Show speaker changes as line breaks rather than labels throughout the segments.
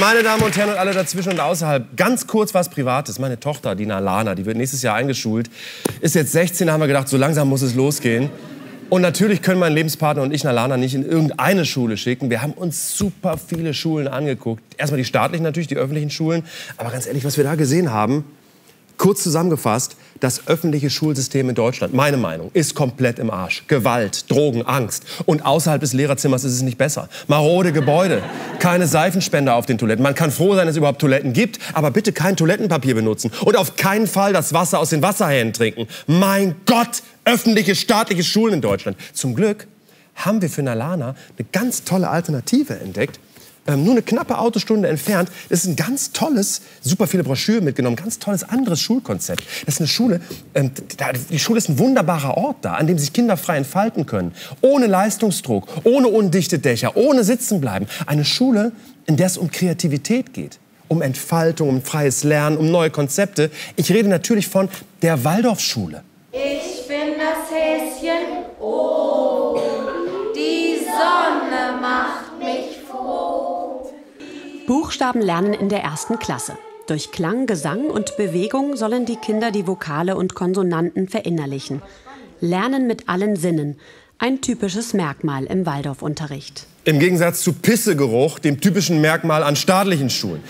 Meine Damen und Herren und alle dazwischen und außerhalb, ganz kurz was Privates. Meine Tochter, die Nalana, die wird nächstes Jahr eingeschult, ist jetzt 16, haben wir gedacht, so langsam muss es losgehen. Und natürlich können mein Lebenspartner und ich Nalana nicht in irgendeine Schule schicken. Wir haben uns super viele Schulen angeguckt. Erstmal die staatlichen natürlich, die öffentlichen Schulen. Aber ganz ehrlich, was wir da gesehen haben, Kurz zusammengefasst, das öffentliche Schulsystem in Deutschland, meine Meinung, ist komplett im Arsch. Gewalt, Drogen, Angst. Und außerhalb des Lehrerzimmers ist es nicht besser. Marode Gebäude, keine Seifenspender auf den Toiletten. Man kann froh sein, dass es überhaupt Toiletten gibt, aber bitte kein Toilettenpapier benutzen. Und auf keinen Fall das Wasser aus den Wasserhähnen trinken. Mein Gott, öffentliche, staatliche Schulen in Deutschland. Zum Glück haben wir für Nalana eine ganz tolle Alternative entdeckt ähm, nur eine knappe Autostunde entfernt. Das ist ein ganz tolles, super viele Broschüren mitgenommen, ganz tolles anderes Schulkonzept. Das ist eine Schule, ähm, die Schule ist ein wunderbarer Ort da, an dem sich Kinder frei entfalten können. Ohne Leistungsdruck, ohne undichte Dächer, ohne Sitzenbleiben. Eine Schule, in der es um Kreativität geht um Entfaltung, um freies Lernen, um neue Konzepte. Ich rede natürlich von der Waldorfschule.
Ich bin das Häschen, oh, die Sonne macht mich
Buchstaben lernen in der ersten Klasse. Durch Klang, Gesang und Bewegung sollen die Kinder die Vokale und Konsonanten verinnerlichen. Lernen mit allen Sinnen. Ein typisches Merkmal im Waldorfunterricht.
Im Gegensatz zu Pissegeruch, dem typischen Merkmal an staatlichen Schulen.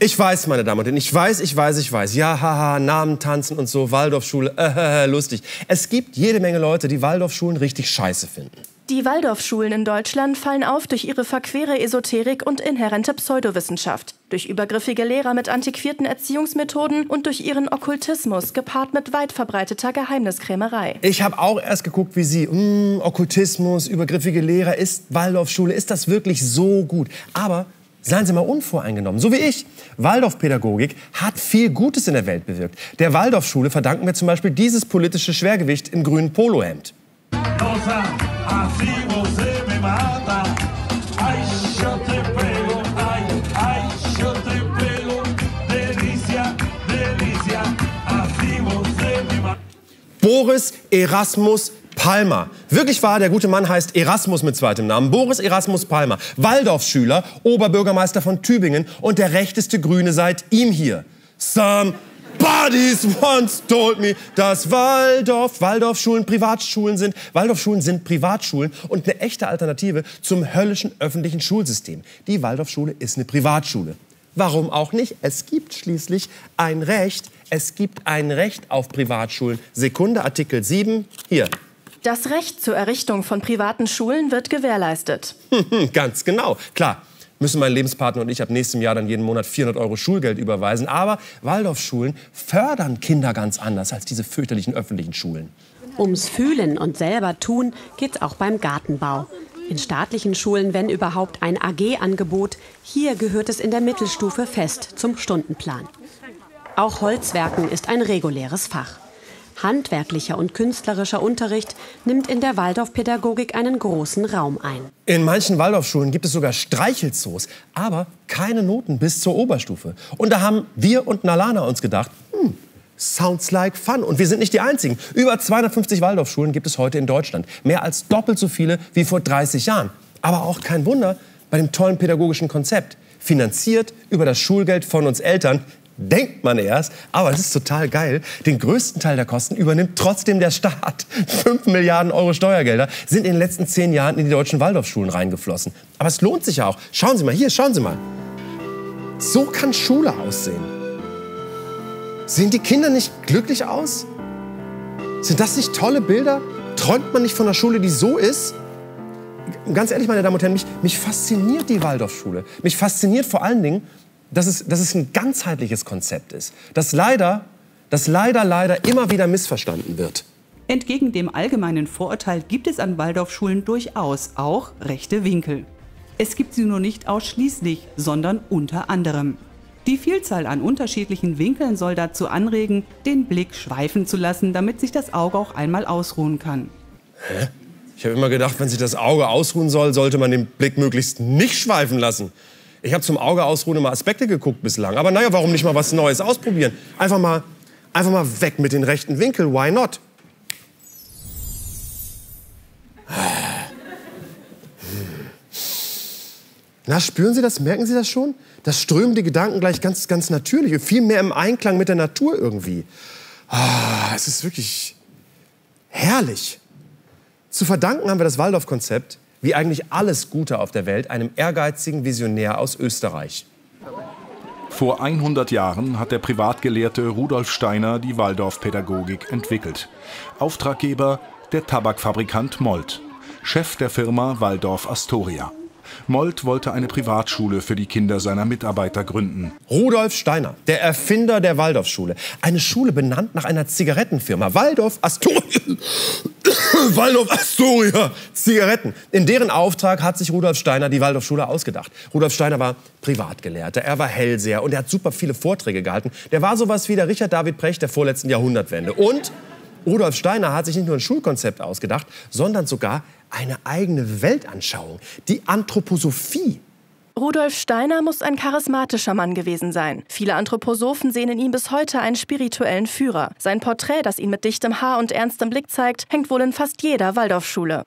Ich weiß, meine Damen und Herren, ich weiß, ich weiß, ich weiß. Ja, haha, Namen tanzen und so, Waldorfschule, äh, lustig. Es gibt jede Menge Leute, die Waldorfschulen richtig scheiße finden.
Die Waldorfschulen in Deutschland fallen auf durch ihre verquere Esoterik und inhärente Pseudowissenschaft, durch übergriffige Lehrer mit antiquierten Erziehungsmethoden und durch ihren Okkultismus, gepaart mit weit verbreiteter Geheimniskrämerei.
Ich habe auch erst geguckt, wie Sie, mm, Okkultismus, übergriffige Lehrer, ist Waldorfschule, ist das wirklich so gut? Aber Seien Sie mal unvoreingenommen, so wie ich. Waldorfpädagogik hat viel Gutes in der Welt bewirkt. Der Waldorfschule verdanken wir zum Beispiel dieses politische Schwergewicht im grünen Polohemd. Rosa. Boris Erasmus Palmer. Wirklich wahr, der gute Mann heißt Erasmus mit zweitem Namen. Boris Erasmus Palmer. Waldorfschüler, Oberbürgermeister von Tübingen und der rechteste Grüne seit ihm hier. Some Buddies once told me, dass Waldorf, Waldorfschulen Privatschulen sind. Waldorfschulen sind Privatschulen und eine echte Alternative zum höllischen öffentlichen Schulsystem. Die Waldorfschule ist eine Privatschule. Warum auch nicht? Es gibt schließlich ein Recht. Es gibt ein Recht auf Privatschulen. Sekunde, Artikel 7, hier.
Das Recht zur Errichtung von privaten Schulen wird gewährleistet.
Ganz genau. Klar, müssen mein Lebenspartner und ich ab nächstem Jahr dann jeden Monat 400 Euro Schulgeld überweisen. Aber Waldorfschulen fördern Kinder ganz anders als diese fürchterlichen öffentlichen Schulen.
Ums Fühlen und selber tun geht's auch beim Gartenbau. In staatlichen Schulen, wenn überhaupt, ein AG-Angebot. Hier gehört es in der Mittelstufe fest zum Stundenplan. Auch Holzwerken ist ein reguläres Fach. Handwerklicher und künstlerischer Unterricht nimmt in der Waldorfpädagogik einen großen Raum ein.
In manchen Waldorfschulen gibt es sogar Streichelzoos, aber keine Noten bis zur Oberstufe. Und da haben wir und Nalana uns gedacht, hm, Sounds like fun. Und wir sind nicht die Einzigen. Über 250 Waldorfschulen gibt es heute in Deutschland. Mehr als doppelt so viele wie vor 30 Jahren. Aber auch kein Wunder bei dem tollen pädagogischen Konzept. Finanziert über das Schulgeld von uns Eltern, denkt man erst, aber es ist total geil. Den größten Teil der Kosten übernimmt trotzdem der Staat. 5 Milliarden Euro Steuergelder sind in den letzten zehn Jahren in die deutschen Waldorfschulen reingeflossen. Aber es lohnt sich ja auch. Schauen Sie mal, hier, schauen Sie mal. So kann Schule aussehen. Sehen die Kinder nicht glücklich aus? Sind das nicht tolle Bilder? Träumt man nicht von einer Schule, die so ist? Ganz ehrlich, meine Damen und Herren, mich, mich fasziniert die Waldorfschule. Mich fasziniert vor allen Dingen, dass es, dass es ein ganzheitliches Konzept ist, das leider, das leider, leider immer wieder missverstanden wird.
Entgegen dem allgemeinen Vorurteil gibt es an Waldorfschulen durchaus auch rechte Winkel. Es gibt sie nur nicht ausschließlich, sondern unter anderem. Die Vielzahl an unterschiedlichen Winkeln soll dazu anregen, den Blick schweifen zu lassen, damit sich das Auge auch einmal ausruhen kann.
Hä? Ich habe immer gedacht, wenn sich das Auge ausruhen soll, sollte man den Blick möglichst nicht schweifen lassen. Ich habe zum Auge ausruhen immer Aspekte geguckt bislang. Aber naja, warum nicht mal was Neues ausprobieren? Einfach mal, einfach mal weg mit den rechten Winkeln. Why not? Na, spüren Sie das? Merken Sie das schon? Das strömen die Gedanken gleich ganz, ganz natürlich. Viel mehr im Einklang mit der Natur irgendwie. Ah, es ist wirklich herrlich. Zu verdanken haben wir das Waldorf-Konzept, wie eigentlich alles Gute auf der Welt, einem ehrgeizigen Visionär aus Österreich.
Vor 100 Jahren hat der Privatgelehrte Rudolf Steiner die Waldorfpädagogik entwickelt. Auftraggeber der Tabakfabrikant Molt, Chef der Firma Waldorf Astoria. Molt wollte eine Privatschule für die Kinder seiner Mitarbeiter gründen.
Rudolf Steiner, der Erfinder der Waldorfschule. Eine Schule benannt nach einer Zigarettenfirma. Waldorf Astoria. Waldorf Astoria. Zigaretten. In deren Auftrag hat sich Rudolf Steiner die Waldorfschule ausgedacht. Rudolf Steiner war Privatgelehrter, er war Hellseher und er hat super viele Vorträge gehalten. Der war sowas wie der Richard David Precht der vorletzten Jahrhundertwende. Und Rudolf Steiner hat sich nicht nur ein Schulkonzept ausgedacht, sondern sogar eine eigene Weltanschauung, die Anthroposophie.
Rudolf Steiner muss ein charismatischer Mann gewesen sein. Viele Anthroposophen sehen in ihm bis heute einen spirituellen Führer. Sein Porträt, das ihn mit dichtem Haar und ernstem Blick zeigt, hängt wohl in fast jeder Waldorfschule.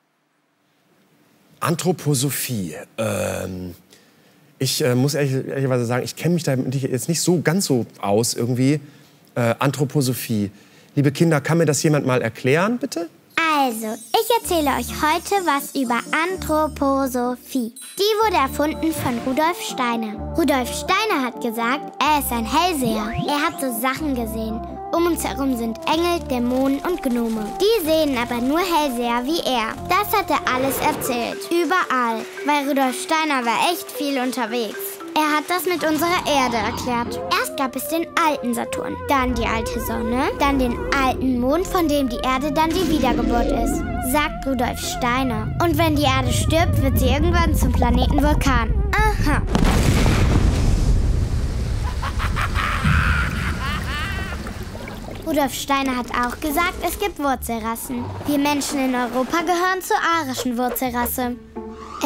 Anthroposophie. Ähm, ich äh, muss ehrlich, ehrlicherweise sagen, ich kenne mich da jetzt nicht so ganz so aus irgendwie. Äh, Anthroposophie. Liebe Kinder, kann mir das jemand mal erklären, bitte?
Also, ich erzähle euch heute was über Anthroposophie. Die wurde erfunden von Rudolf Steiner. Rudolf Steiner hat gesagt, er ist ein Hellseher. Er hat so Sachen gesehen. Um uns herum sind Engel, Dämonen und Gnome. Die sehen aber nur Hellseher wie er. Das hat er alles erzählt. Überall. Weil Rudolf Steiner war echt viel unterwegs. Er hat das mit unserer Erde erklärt. Erst gab es den alten Saturn, dann die alte Sonne, dann den alten Mond, von dem die Erde dann die Wiedergeburt ist, sagt Rudolf Steiner. Und wenn die Erde stirbt, wird sie irgendwann zum Planeten Vulkan. Aha. Rudolf Steiner hat auch gesagt, es gibt Wurzelrassen. Wir Menschen in Europa gehören zur arischen Wurzelrasse.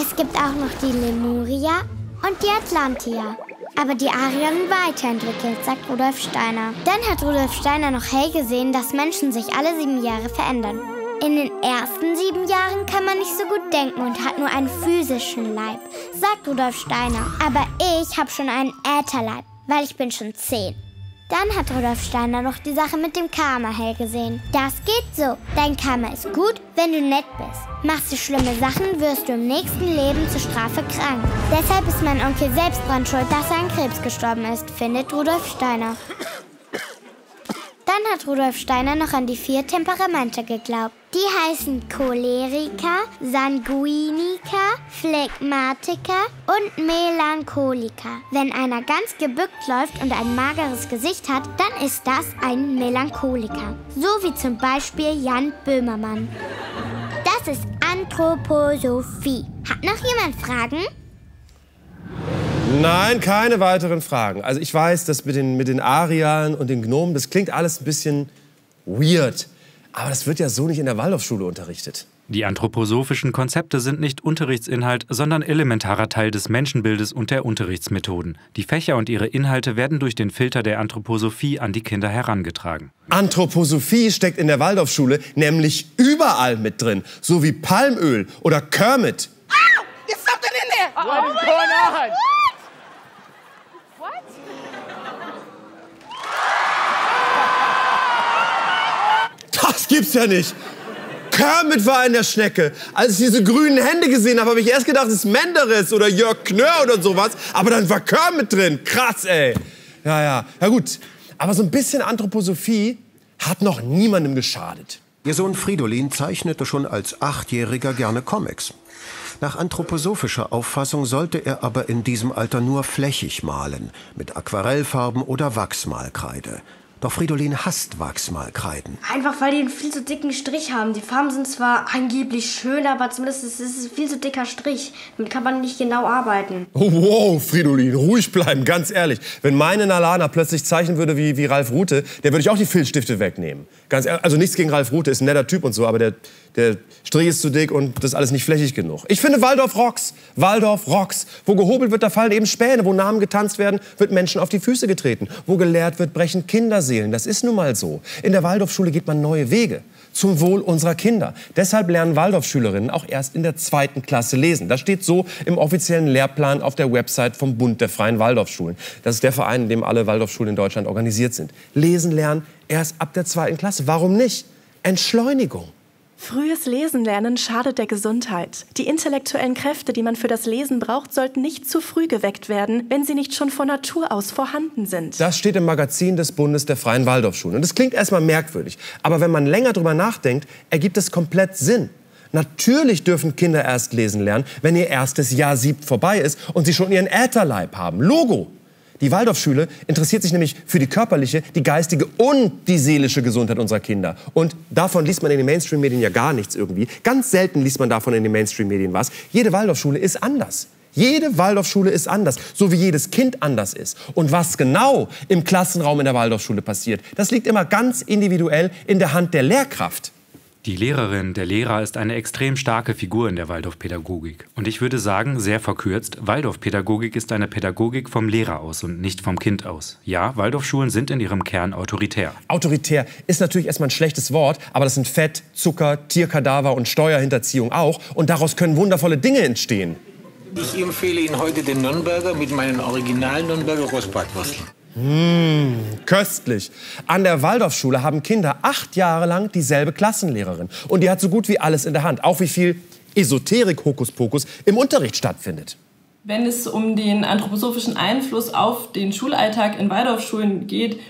Es gibt auch noch die Lemuria und die Atlantier. Aber die sind weiterentwickelt, sagt Rudolf Steiner. Dann hat Rudolf Steiner noch hell gesehen, dass Menschen sich alle sieben Jahre verändern. In den ersten sieben Jahren kann man nicht so gut denken und hat nur einen physischen Leib, sagt Rudolf Steiner. Aber ich habe schon einen Ätherleib, weil ich bin schon zehn. Dann hat Rudolf Steiner noch die Sache mit dem Karma hell gesehen. Das geht so. Dein Karma ist gut, wenn du nett bist. Machst du schlimme Sachen, wirst du im nächsten Leben zur Strafe krank. Deshalb ist mein Onkel selbst dran schuld, dass er an Krebs gestorben ist, findet Rudolf Steiner. Dann hat Rudolf Steiner noch an die vier Temperamente geglaubt. Die heißen Choleriker, Sanguiniker, Phlegmatiker und Melancholiker. Wenn einer ganz gebückt läuft und ein mageres Gesicht hat, dann ist das ein Melancholiker. So wie zum Beispiel Jan Böhmermann. Das ist Anthroposophie. Hat noch jemand Fragen?
Nein, keine weiteren Fragen. Also ich weiß, das mit den, mit den Ariern und den Gnomen, das klingt alles ein bisschen weird. Aber das wird ja so nicht in der Waldorfschule unterrichtet.
Die anthroposophischen Konzepte sind nicht Unterrichtsinhalt, sondern elementarer Teil des Menschenbildes und der Unterrichtsmethoden. Die Fächer und ihre Inhalte werden durch den Filter der Anthroposophie an die Kinder herangetragen.
Anthroposophie steckt in der Waldorfschule nämlich überall mit drin. So wie Palmöl oder Kermit.
Ah! There's something in there! What is going on?
Das gibt's ja nicht. Kermit war in der Schnecke. Als ich diese grünen Hände gesehen habe, habe ich erst gedacht, es ist Menderes oder Jörg Knör oder sowas. Aber dann war Kermit drin. Krass, ey. Ja, ja. Ja gut. Aber so ein bisschen Anthroposophie hat noch niemandem geschadet.
Ihr Sohn Fridolin zeichnete schon als Achtjähriger gerne Comics. Nach anthroposophischer Auffassung sollte er aber in diesem Alter nur flächig malen, mit Aquarellfarben oder Wachsmalkreide. Doch Fridolin hasst Wachsmalkreiden.
Einfach weil die einen viel zu dicken Strich haben. Die Farben sind zwar angeblich schön, aber zumindest ist es ein viel zu dicker Strich. Damit kann man nicht genau arbeiten.
Oh, wow, Fridolin, ruhig bleiben, ganz ehrlich. Wenn meine Nalana plötzlich zeichnen würde wie, wie Ralf Rute, der würde ich auch die Filzstifte wegnehmen. Ganz ehrlich, also nichts gegen Ralf Rute, ist ein netter Typ und so, aber der, der Strich ist zu dick und das ist alles nicht flächig genug. Ich finde Waldorf rocks. Waldorf rocks. Wo gehobelt wird, da fallen eben Späne. Wo Namen getanzt werden, wird Menschen auf die Füße getreten. Wo gelehrt wird, brechen Kinderseelen. Das ist nun mal so. In der Waldorfschule geht man neue Wege. Zum Wohl unserer Kinder. Deshalb lernen Waldorfschülerinnen auch erst in der zweiten Klasse lesen. Das steht so im offiziellen Lehrplan auf der Website vom Bund der Freien Waldorfschulen. Das ist der Verein, in dem alle Waldorfschulen in Deutschland organisiert sind. Lesen lernen erst ab der zweiten Klasse. Warum nicht? Entschleunigung.
Frühes Lesen lernen schadet der Gesundheit. Die intellektuellen Kräfte, die man für das Lesen braucht, sollten nicht zu früh geweckt werden, wenn sie nicht schon von Natur aus vorhanden sind.
Das steht im Magazin des Bundes der Freien Waldorfschulen. Und das klingt erstmal merkwürdig. Aber wenn man länger drüber nachdenkt, ergibt es komplett Sinn. Natürlich dürfen Kinder erst lesen lernen, wenn ihr erstes Jahr Sieb vorbei ist und sie schon ihren Ätherleib haben. Logo. Die Waldorfschule interessiert sich nämlich für die körperliche, die geistige und die seelische Gesundheit unserer Kinder. Und davon liest man in den Mainstream-Medien ja gar nichts irgendwie. Ganz selten liest man davon in den Mainstream-Medien was. Jede Waldorfschule ist anders. Jede Waldorfschule ist anders, so wie jedes Kind anders ist. Und was genau im Klassenraum in der Waldorfschule passiert, das liegt immer ganz individuell in der Hand der Lehrkraft.
Die Lehrerin, der Lehrer ist eine extrem starke Figur in der Waldorfpädagogik. Und ich würde sagen, sehr verkürzt, Waldorfpädagogik ist eine Pädagogik vom Lehrer aus und nicht vom Kind aus. Ja, Waldorfschulen sind in ihrem Kern autoritär.
Autoritär ist natürlich erstmal ein schlechtes Wort, aber das sind Fett, Zucker, Tierkadaver und Steuerhinterziehung auch. Und daraus können wundervolle Dinge entstehen.
Ich empfehle Ihnen heute den Nürnberger mit meinen originalen Nürnberger Rostbratwürsteln.
Mmh, köstlich. An der Waldorfschule haben Kinder acht Jahre lang dieselbe Klassenlehrerin. Und die hat so gut wie alles in der Hand. Auch wie viel Esoterik-Hokuspokus im Unterricht stattfindet.
Wenn es um den anthroposophischen Einfluss auf den Schulalltag in Waldorfschulen geht,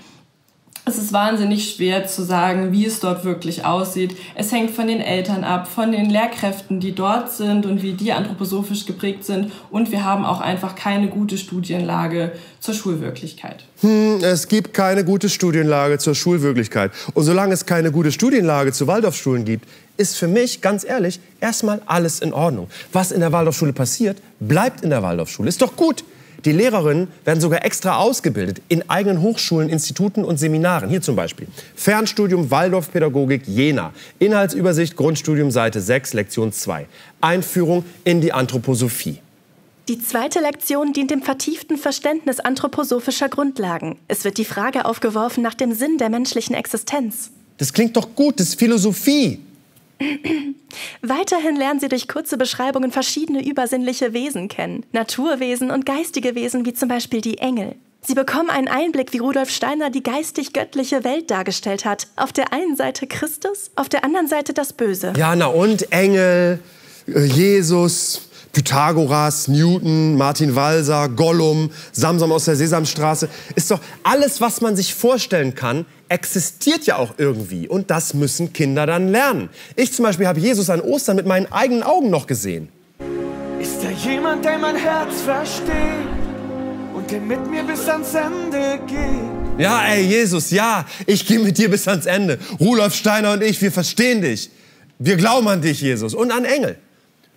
es ist wahnsinnig schwer zu sagen, wie es dort wirklich aussieht. Es hängt von den Eltern ab, von den Lehrkräften, die dort sind und wie die anthroposophisch geprägt sind. Und wir haben auch einfach keine gute Studienlage zur Schulwirklichkeit.
Hm, es gibt keine gute Studienlage zur Schulwirklichkeit. Und solange es keine gute Studienlage zu Waldorfschulen gibt, ist für mich, ganz ehrlich, erstmal alles in Ordnung. Was in der Waldorfschule passiert, bleibt in der Waldorfschule. Ist doch gut. Die Lehrerinnen werden sogar extra ausgebildet in eigenen Hochschulen, Instituten und Seminaren. Hier zum Beispiel Fernstudium Waldorfpädagogik Jena. Inhaltsübersicht Grundstudium Seite 6, Lektion 2. Einführung in die Anthroposophie.
Die zweite Lektion dient dem vertieften Verständnis anthroposophischer Grundlagen. Es wird die Frage aufgeworfen nach dem Sinn der menschlichen Existenz.
Das klingt doch gut, das ist Philosophie.
Weiterhin lernen Sie durch kurze Beschreibungen verschiedene übersinnliche Wesen kennen. Naturwesen und geistige Wesen, wie zum Beispiel die Engel. Sie bekommen einen Einblick, wie Rudolf Steiner die geistig-göttliche Welt dargestellt hat. Auf der einen Seite Christus, auf der anderen Seite das Böse.
Ja, na und Engel, äh, Jesus, Pythagoras, Newton, Martin Walser, Gollum, Samsam aus der Sesamstraße. Ist doch alles, was man sich vorstellen kann, existiert ja auch irgendwie. Und das müssen Kinder dann lernen. Ich zum Beispiel habe Jesus an Ostern mit meinen eigenen Augen noch gesehen.
Ist da jemand, der mein Herz versteht und der mit mir bis ans Ende geht?
Ja, ey, Jesus, ja, ich gehe mit dir bis ans Ende. Rudolf Steiner und ich, wir verstehen dich. Wir glauben an dich, Jesus, und an Engel.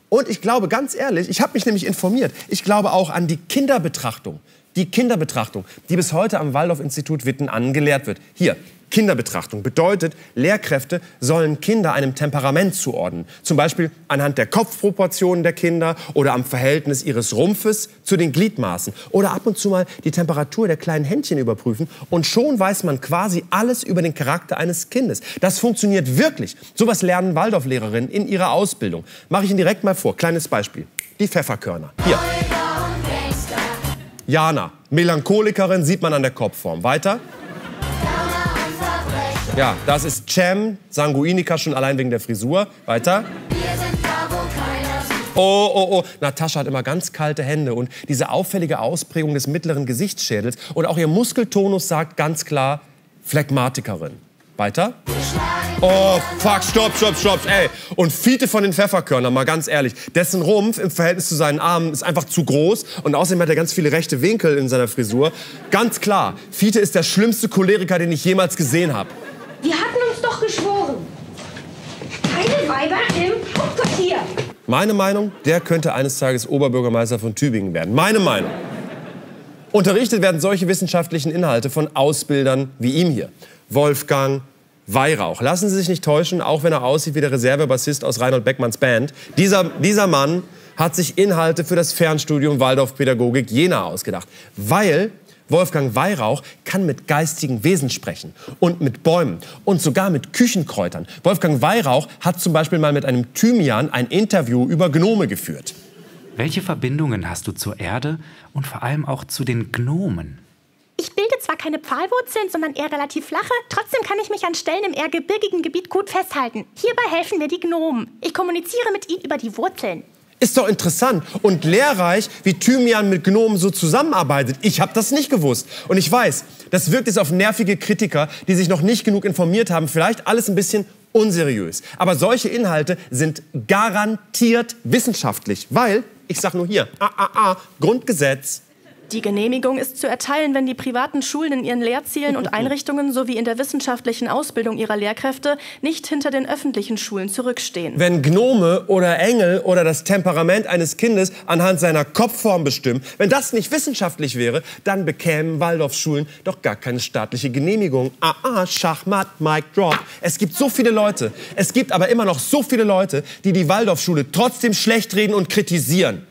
Und ich glaube, ganz ehrlich, ich habe mich nämlich informiert, ich glaube auch an die Kinderbetrachtung. Die Kinderbetrachtung, die bis heute am Waldorf-Institut Witten angelehrt wird. Hier, Kinderbetrachtung bedeutet, Lehrkräfte sollen Kinder einem Temperament zuordnen. Zum Beispiel anhand der Kopfproportionen der Kinder oder am Verhältnis ihres Rumpfes zu den Gliedmaßen. Oder ab und zu mal die Temperatur der kleinen Händchen überprüfen. Und schon weiß man quasi alles über den Charakter eines Kindes. Das funktioniert wirklich. Sowas lernen Waldorflehrerinnen in ihrer Ausbildung. Mache ich Ihnen direkt mal vor. Kleines Beispiel. Die Pfefferkörner. Hier. Jana, Melancholikerin, sieht man an der Kopfform. Weiter. Ja, das ist Cem, Sanguinica, schon allein wegen der Frisur. Weiter. Oh, oh, oh. Natascha hat immer ganz kalte Hände und diese auffällige Ausprägung des mittleren Gesichtsschädels. Und auch ihr Muskeltonus sagt ganz klar Phlegmatikerin. Weiter. Oh, fuck, stopp, stopp, stopp, ey. Und Fiete von den Pfefferkörnern, mal ganz ehrlich. Dessen Rumpf im Verhältnis zu seinen Armen ist einfach zu groß. Und außerdem hat er ganz viele rechte Winkel in seiner Frisur. Ganz klar, Fiete ist der schlimmste Choleriker, den ich jemals gesehen habe.
Wir hatten uns doch geschworen. Keine Weiber im Hauptquartier.
Meine Meinung, der könnte eines Tages Oberbürgermeister von Tübingen werden. Meine Meinung. Unterrichtet werden solche wissenschaftlichen Inhalte von Ausbildern wie ihm hier. Wolfgang Weihrauch. Lassen Sie sich nicht täuschen, auch wenn er aussieht wie der Reservebassist aus Reinhold Beckmanns Band. Dieser, dieser Mann hat sich Inhalte für das Fernstudium Waldorfpädagogik Jena ausgedacht. Weil Wolfgang Weihrauch kann mit geistigen Wesen sprechen und mit Bäumen und sogar mit Küchenkräutern. Wolfgang Weihrauch hat zum Beispiel mal mit einem Thymian ein Interview über Gnome geführt.
Welche Verbindungen hast du zur Erde und vor allem auch zu den Gnomen?
Ich bilde zwar keine Pfahlwurzeln, sondern eher relativ flache, trotzdem kann ich mich an Stellen im eher gebirgigen Gebiet gut festhalten. Hierbei helfen mir die Gnomen. Ich kommuniziere mit ihnen über die Wurzeln.
Ist doch interessant und lehrreich, wie Thymian mit Gnomen so zusammenarbeitet. Ich habe das nicht gewusst. Und ich weiß, das wirkt jetzt auf nervige Kritiker, die sich noch nicht genug informiert haben, vielleicht alles ein bisschen unseriös. Aber solche Inhalte sind garantiert wissenschaftlich, weil, ich sag nur hier, ah, Grundgesetz.
Die Genehmigung ist zu erteilen, wenn die privaten Schulen in ihren Lehrzielen und Einrichtungen sowie in der wissenschaftlichen Ausbildung ihrer Lehrkräfte nicht hinter den öffentlichen Schulen zurückstehen.
Wenn Gnome oder Engel oder das Temperament eines Kindes anhand seiner Kopfform bestimmen, wenn das nicht wissenschaftlich wäre, dann bekämen Waldorfschulen doch gar keine staatliche Genehmigung. Ah, ah, Schachmatt, Mic Drop. Es gibt so viele Leute, es gibt aber immer noch so viele Leute, die die Waldorfschule trotzdem schlecht reden und kritisieren.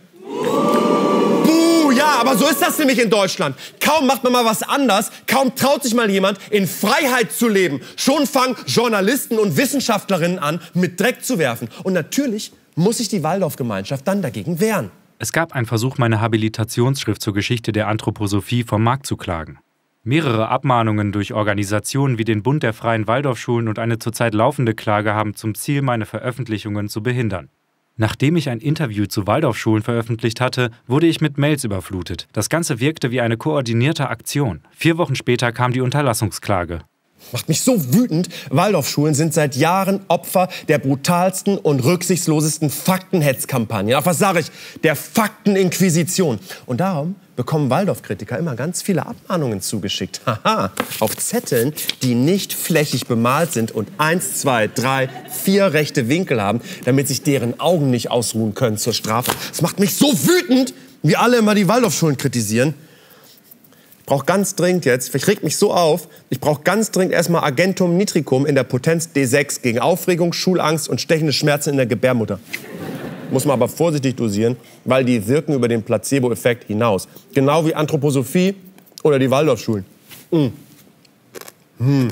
Aber so ist das nämlich in Deutschland. Kaum macht man mal was anders, kaum traut sich mal jemand, in Freiheit zu leben. Schon fangen Journalisten und Wissenschaftlerinnen an, mit Dreck zu werfen. Und natürlich muss sich die Waldorfgemeinschaft dann dagegen wehren.
Es gab einen Versuch, meine Habilitationsschrift zur Geschichte der Anthroposophie vom Markt zu klagen. Mehrere Abmahnungen durch Organisationen wie den Bund der Freien Waldorfschulen und eine zurzeit laufende Klage haben zum Ziel, meine Veröffentlichungen zu behindern. Nachdem ich ein Interview zu Waldorfschulen veröffentlicht hatte, wurde ich mit Mails überflutet. Das Ganze wirkte wie eine koordinierte Aktion. Vier Wochen später kam die Unterlassungsklage.
Macht mich so wütend. Waldorfschulen sind seit Jahren Opfer der brutalsten und rücksichtslosesten Faktenhetzkampagnen. Ach, was sage ich? Der Fakteninquisition. Und darum bekommen Waldorfkritiker immer ganz viele Abmahnungen zugeschickt. Haha, auf Zetteln, die nicht flächig bemalt sind und eins, zwei, drei, vier rechte Winkel haben, damit sich deren Augen nicht ausruhen können zur Strafe. Das macht mich so wütend, wie alle immer die Waldorfschulen kritisieren. Brauche ganz dringend jetzt, ich reg mich so auf, ich brauche ganz dringend erstmal Agentum nitricum in der Potenz D6 gegen Aufregung, Schulangst und stechende Schmerzen in der Gebärmutter. Muss man aber vorsichtig dosieren, weil die wirken über den Placebo-Effekt hinaus. Genau wie Anthroposophie oder die Waldorfschulen. Mm. Mm.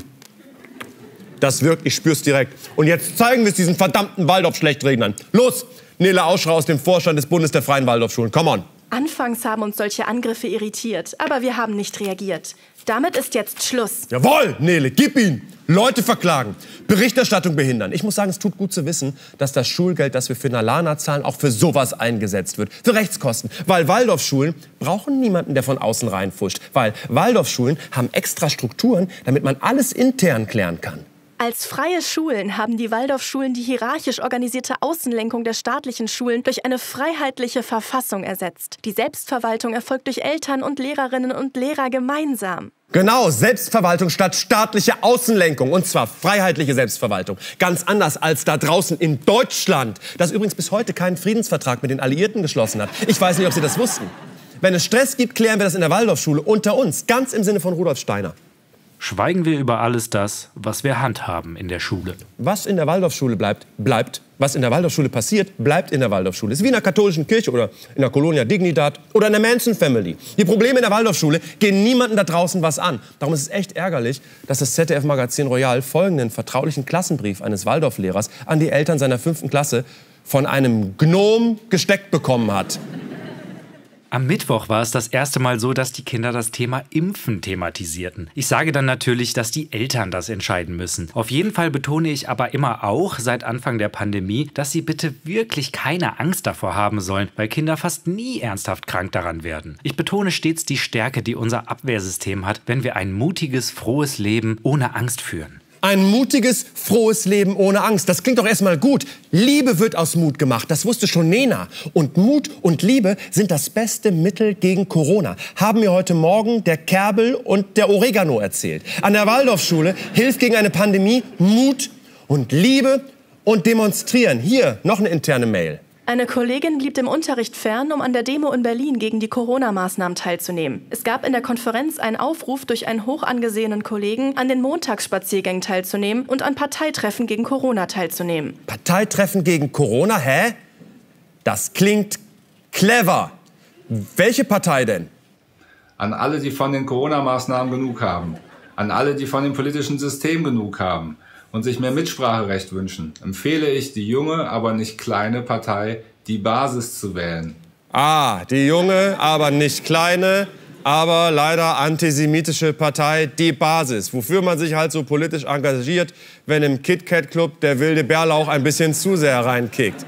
Das wirkt, ich spür's direkt. Und jetzt zeigen wir es diesen verdammten Waldorf-Schlechtregnern. Los, Nele Auschrau aus dem Vorstand des Bundes der Freien Waldorfschulen. Come on.
Anfangs haben uns solche Angriffe irritiert, aber wir haben nicht reagiert. Damit ist jetzt Schluss.
Jawohl, Nele, gib ihn! Leute verklagen, Berichterstattung behindern. Ich muss sagen, es tut gut zu wissen, dass das Schulgeld, das wir für Nalana zahlen, auch für sowas eingesetzt wird. Für Rechtskosten. Weil Waldorfschulen brauchen niemanden, der von außen reinfuscht. Weil Waldorfschulen haben extra Strukturen, damit man alles intern klären kann.
Als freie Schulen haben die Waldorfschulen die hierarchisch organisierte Außenlenkung der staatlichen Schulen durch eine freiheitliche Verfassung ersetzt. Die Selbstverwaltung erfolgt durch Eltern und Lehrerinnen und Lehrer gemeinsam.
Genau, Selbstverwaltung statt staatliche Außenlenkung. Und zwar freiheitliche Selbstverwaltung. Ganz anders als da draußen in Deutschland, das übrigens bis heute keinen Friedensvertrag mit den Alliierten geschlossen hat. Ich weiß nicht, ob Sie das wussten. Wenn es Stress gibt, klären wir das in der Waldorfschule unter uns, ganz im Sinne von Rudolf Steiner.
Schweigen wir über alles das, was wir handhaben in der Schule.
Was in der Waldorfschule bleibt, bleibt. Was in der Waldorfschule passiert, bleibt in der Waldorfschule. Es ist wie in der katholischen Kirche oder in der Colonia Dignidad oder in der Manson Family. Die Probleme in der Waldorfschule gehen niemandem da draußen was an. Darum ist es echt ärgerlich, dass das ZDF-Magazin Royal folgenden vertraulichen Klassenbrief eines Waldorflehrers an die Eltern seiner fünften Klasse von einem Gnom gesteckt bekommen hat.
Am Mittwoch war es das erste Mal so, dass die Kinder das Thema Impfen thematisierten. Ich sage dann natürlich, dass die Eltern das entscheiden müssen. Auf jeden Fall betone ich aber immer auch seit Anfang der Pandemie, dass sie bitte wirklich keine Angst davor haben sollen, weil Kinder fast nie ernsthaft krank daran werden. Ich betone stets die Stärke, die unser Abwehrsystem hat, wenn wir ein mutiges, frohes Leben ohne Angst führen.
Ein mutiges, frohes Leben ohne Angst. Das klingt doch erstmal gut. Liebe wird aus Mut gemacht. Das wusste schon Nena. Und Mut und Liebe sind das beste Mittel gegen Corona. Haben mir heute Morgen der Kerbel und der Oregano erzählt. An der Waldorfschule hilft gegen eine Pandemie Mut und Liebe und demonstrieren. Hier noch eine interne Mail.
Eine Kollegin blieb dem Unterricht fern, um an der Demo in Berlin gegen die Corona-Maßnahmen teilzunehmen. Es gab in der Konferenz einen Aufruf durch einen hoch angesehenen Kollegen, an den Montagsspaziergängen teilzunehmen und an Parteitreffen gegen Corona teilzunehmen.
Parteitreffen gegen Corona? Hä? Das klingt clever. Welche Partei denn?
an alle, die von den Corona-Maßnahmen genug haben, an alle, die von dem politischen System genug haben und sich mehr Mitspracherecht wünschen, empfehle ich die junge, aber nicht kleine Partei, die Basis zu wählen.
Ah, die junge, aber nicht kleine, aber leider antisemitische Partei Die Basis, wofür man sich halt so politisch engagiert, wenn im KitKat-Club der wilde Bärlauch ein bisschen zu sehr reinkickt.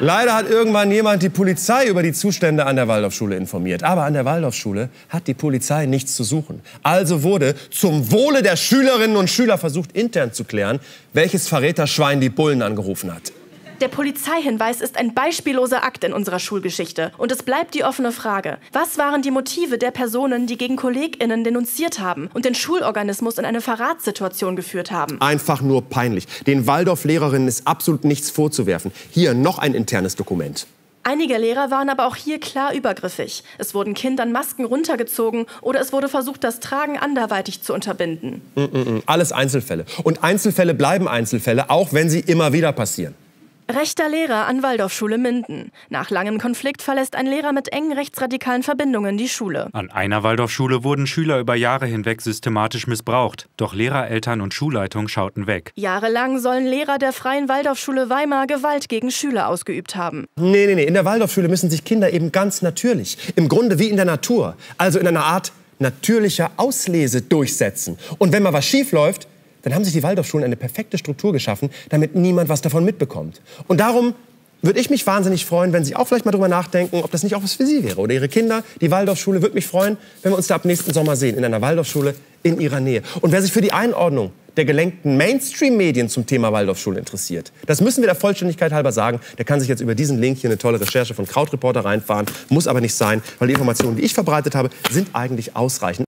Leider hat irgendwann jemand die Polizei über die Zustände an der Waldorfschule informiert. Aber an der Waldorfschule hat die Polizei nichts zu suchen. Also wurde zum Wohle der Schülerinnen und Schüler versucht, intern zu klären, welches Verräterschwein die Bullen angerufen hat.
Der Polizeihinweis ist ein beispielloser Akt in unserer Schulgeschichte. Und es bleibt die offene Frage. Was waren die Motive der Personen, die gegen KollegInnen denunziert haben und den Schulorganismus in eine Verratssituation geführt haben?
Einfach nur peinlich. Den Waldorf-Lehrerinnen ist absolut nichts vorzuwerfen. Hier noch ein internes Dokument.
Einige Lehrer waren aber auch hier klar übergriffig. Es wurden Kindern Masken runtergezogen oder es wurde versucht, das Tragen anderweitig zu unterbinden.
Mm -mm -mm. Alles Einzelfälle. Und Einzelfälle bleiben Einzelfälle, auch wenn sie immer wieder passieren.
Rechter Lehrer an Waldorfschule Minden. Nach langem Konflikt verlässt ein Lehrer mit engen rechtsradikalen Verbindungen die Schule.
An einer Waldorfschule wurden Schüler über Jahre hinweg systematisch missbraucht. Doch Lehrer, Eltern und Schulleitung schauten weg.
Jahrelang sollen Lehrer der Freien Waldorfschule Weimar Gewalt gegen Schüler ausgeübt haben.
Nee, nee, nee. In der Waldorfschule müssen sich Kinder eben ganz natürlich, im Grunde wie in der Natur, also in einer Art natürlicher Auslese durchsetzen. Und wenn mal was schief läuft, dann haben sich die Waldorfschulen eine perfekte Struktur geschaffen, damit niemand was davon mitbekommt. Und darum würde ich mich wahnsinnig freuen, wenn Sie auch vielleicht mal drüber nachdenken, ob das nicht auch was für Sie wäre oder Ihre Kinder. Die Waldorfschule würde mich freuen, wenn wir uns da ab nächsten Sommer sehen, in einer Waldorfschule in Ihrer Nähe. Und wer sich für die Einordnung der gelenkten Mainstream-Medien zum Thema Waldorfschule interessiert, das müssen wir der Vollständigkeit halber sagen, der kann sich jetzt über diesen Link hier eine tolle Recherche von Krautreporter reinfahren, muss aber nicht sein, weil die Informationen, die ich verbreitet habe, sind eigentlich ausreichend.